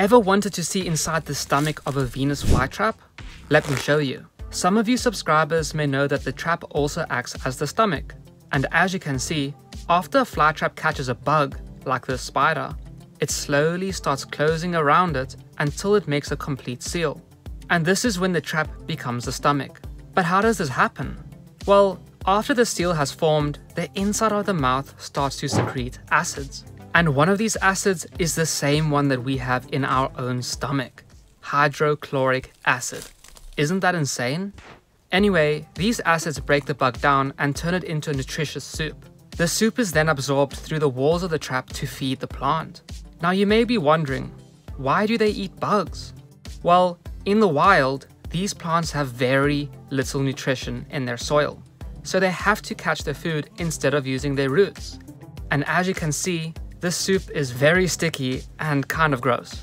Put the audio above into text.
Ever wanted to see inside the stomach of a Venus flytrap? Let me show you. Some of you subscribers may know that the trap also acts as the stomach. And as you can see, after a flytrap catches a bug, like this spider, it slowly starts closing around it until it makes a complete seal. And this is when the trap becomes the stomach. But how does this happen? Well, after the seal has formed, the inside of the mouth starts to secrete acids. And one of these acids is the same one that we have in our own stomach hydrochloric acid. Isn't that insane? Anyway, these acids break the bug down and turn it into a nutritious soup. The soup is then absorbed through the walls of the trap to feed the plant. Now you may be wondering, why do they eat bugs? Well, in the wild, these plants have very little nutrition in their soil, so they have to catch their food instead of using their roots. And as you can see, this soup is very sticky and kind of gross.